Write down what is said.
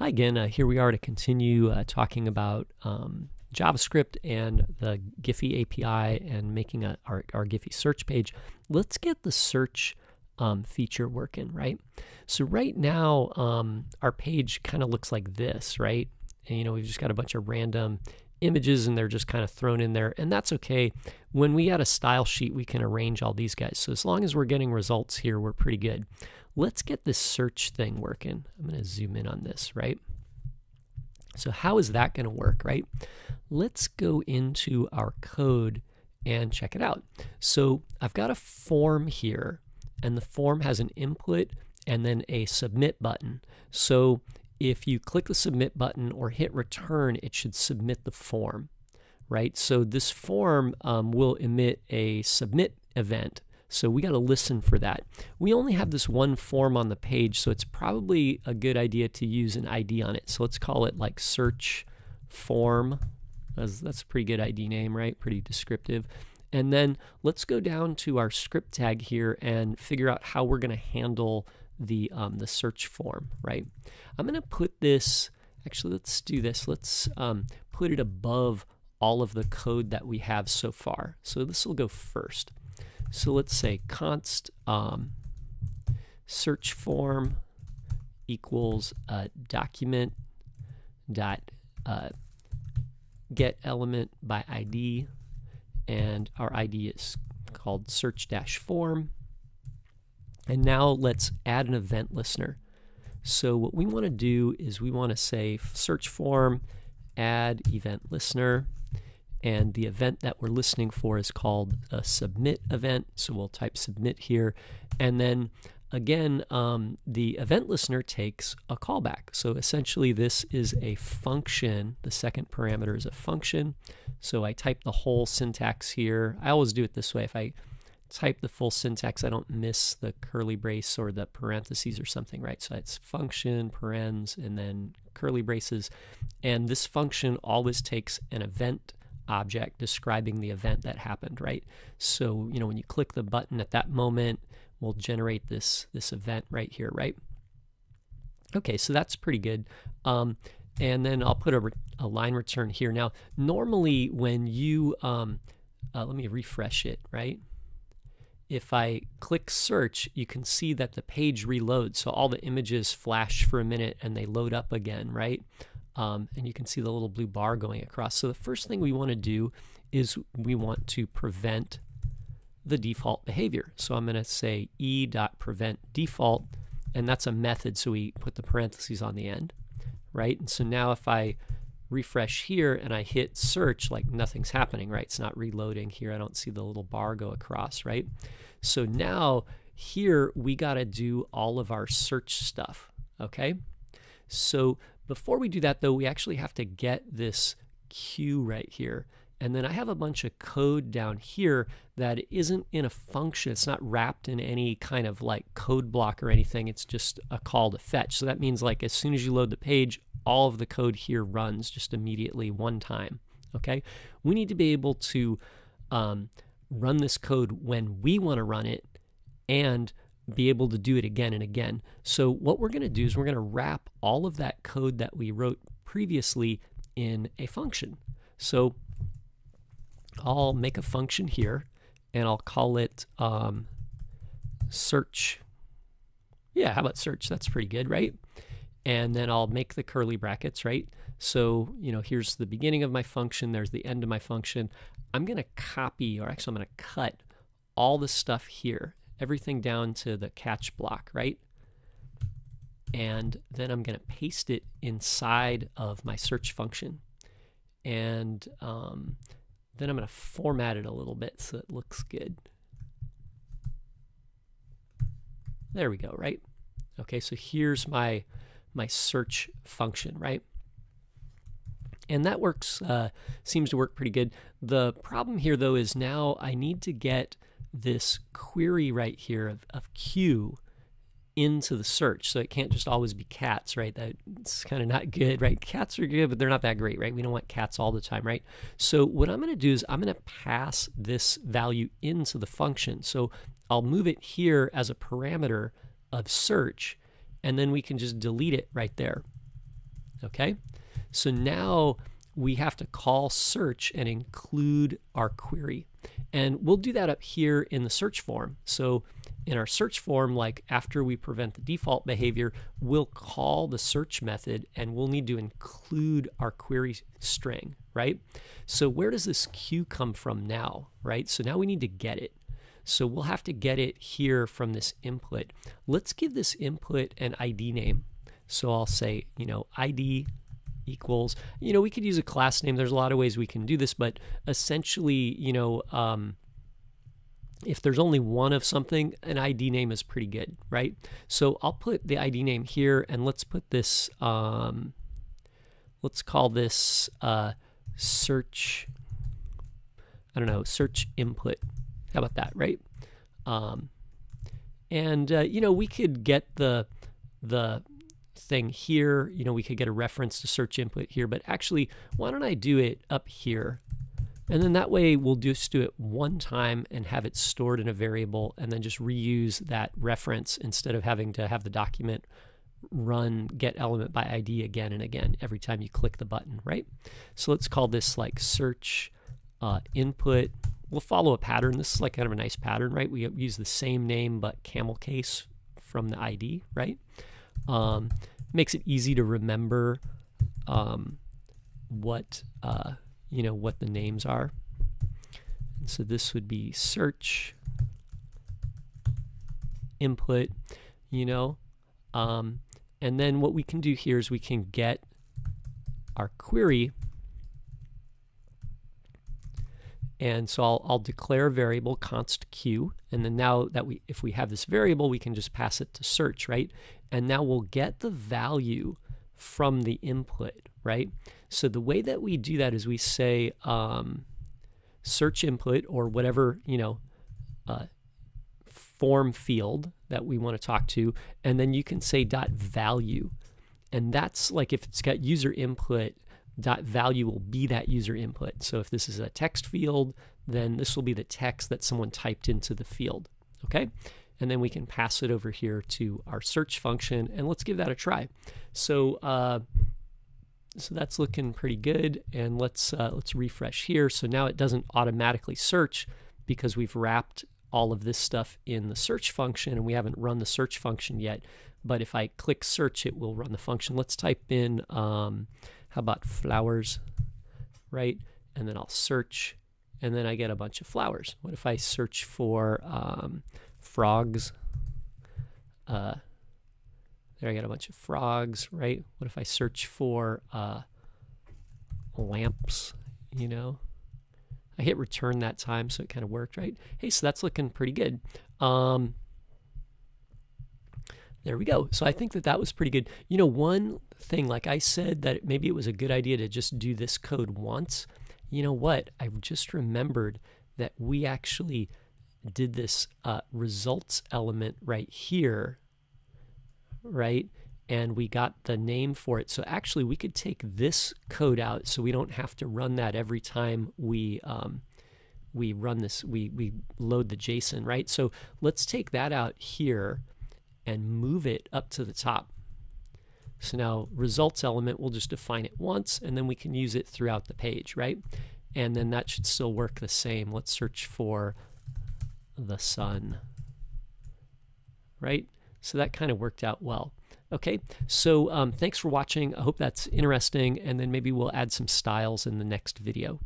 Hi again. Uh, here we are to continue uh, talking about um, JavaScript and the Giphy API and making a, our, our Giphy search page. Let's get the search um, feature working, right? So right now, um, our page kind of looks like this, right? And, you know, we've just got a bunch of random images and they're just kind of thrown in there, and that's okay. When we add a style sheet, we can arrange all these guys. So as long as we're getting results here, we're pretty good. Let's get this search thing working. I'm going to zoom in on this, right? So how is that going to work, right? Let's go into our code and check it out. So I've got a form here, and the form has an input and then a submit button. So if you click the submit button or hit return, it should submit the form, right? So this form um, will emit a submit event. So we got to listen for that. We only have this one form on the page, so it's probably a good idea to use an ID on it. So let's call it like search form. That's, that's a pretty good ID name, right? Pretty descriptive. And then let's go down to our script tag here and figure out how we're going to handle the um, the search form, right? I'm going to put this. Actually, let's do this. Let's um, put it above all of the code that we have so far. So this will go first. So let's say const um, search form equals uh, document dot uh, get element by ID, and our ID is called search dash form. And now let's add an event listener. So what we want to do is we want to say search form add event listener and the event that we're listening for is called a submit event. So we'll type submit here. And then again, um, the event listener takes a callback. So essentially, this is a function. The second parameter is a function. So I type the whole syntax here. I always do it this way. If I type the full syntax, I don't miss the curly brace or the parentheses or something, right? So it's function, parens, and then curly braces. And this function always takes an event object describing the event that happened, right? So, you know, when you click the button at that moment, we'll generate this, this event right here, right? Okay, so that's pretty good. Um, and then I'll put a, a, line return here. Now, normally when you, um, uh, let me refresh it, right? If I click search, you can see that the page reloads. So all the images flash for a minute and they load up again, right? Um, and you can see the little blue bar going across. So the first thing we want to do is we want to prevent the default behavior. So I'm going to say e.prevent default, and that's a method, so we put the parentheses on the end, right? And so now if I refresh here and I hit search, like nothing's happening, right? It's not reloading here. I don't see the little bar go across, right? So now here we got to do all of our search stuff, okay? So before we do that, though, we actually have to get this Q right here. And then I have a bunch of code down here that isn't in a function. It's not wrapped in any kind of like code block or anything. It's just a call to fetch. So that means like as soon as you load the page, all of the code here runs just immediately one time. Okay. We need to be able to um, run this code when we want to run it and be able to do it again and again. So what we're going to do is we're going to wrap all of that code that we wrote previously in a function. So I'll make a function here and I'll call it um, search. Yeah, how about search? That's pretty good, right? And then I'll make the curly brackets, right? So, you know, here's the beginning of my function, there's the end of my function. I'm going to copy, or actually I'm going to cut all the stuff here everything down to the catch block, right? And then I'm going to paste it inside of my search function. And um, then I'm going to format it a little bit so it looks good. There we go, right? Okay, so here's my my search function, right? And that works, uh, seems to work pretty good. The problem here, though, is now I need to get this query right here of, of Q into the search. So it can't just always be cats, right? That's kind of not good, right? Cats are good, but they're not that great, right? We don't want cats all the time, right? So what I'm going to do is I'm going to pass this value into the function. So I'll move it here as a parameter of search, and then we can just delete it right there. Okay, so now we have to call search and include our query. And we'll do that up here in the search form. So in our search form, like after we prevent the default behavior, we'll call the search method and we'll need to include our query string, right? So where does this Q come from now, right? So now we need to get it. So we'll have to get it here from this input. Let's give this input an ID name. So I'll say, you know, ID equals, you know, we could use a class name. There's a lot of ways we can do this, but essentially, you know, um, if there's only one of something, an ID name is pretty good, right? So I'll put the ID name here and let's put this, um, let's call this uh, search, I don't know, search input. How about that, right? Um, and, uh, you know, we could get the, the thing here, you know, we could get a reference to search input here, but actually, why don't I do it up here and then that way we'll just do it one time and have it stored in a variable and then just reuse that reference instead of having to have the document run get element by ID again and again every time you click the button, right? So let's call this like search uh, input. We'll follow a pattern. This is like kind of a nice pattern, right? We use the same name but camel case from the ID, right? Um, makes it easy to remember um, what uh, you know, what the names are. And so this would be search, input, you know, um, and then what we can do here is we can get our query and so I'll, I'll, declare a variable const q. And then now that we if we have this variable we can just pass it to search right? And now we'll get the value from the input right? So the way that we do that is we say um, search input or whatever, you know, uh, form field that we want to talk to, and then you can say dot value. And that's like if it's got user input, value will be that user input. So if this is a text field, then this will be the text that someone typed into the field. Okay? And then we can pass it over here to our search function, and let's give that a try. So uh, so that's looking pretty good. And let's uh, let's refresh here. So now it doesn't automatically search because we've wrapped all of this stuff in the search function and we haven't run the search function yet. But if I click search, it will run the function. Let's type in, um, how about flowers, right? And then I'll search and then I get a bunch of flowers. What if I search for um, frogs? Uh, there I got a bunch of frogs, right? What if I search for uh, lamps, you know? I hit return that time, so it kind of worked, right? Hey, so that's looking pretty good. Um, there we go. So I think that that was pretty good. You know, one thing, like I said, that maybe it was a good idea to just do this code once. You know what? I just remembered that we actually did this uh, results element right here right? And we got the name for it. So actually, we could take this code out so we don't have to run that every time we um, we run this, we, we load the JSON, right? So let's take that out here and move it up to the top. So now results element, we'll just define it once and then we can use it throughout the page, right? And then that should still work the same. Let's search for the sun, right? So that kind of worked out well. Okay, so um, thanks for watching. I hope that's interesting, and then maybe we'll add some styles in the next video.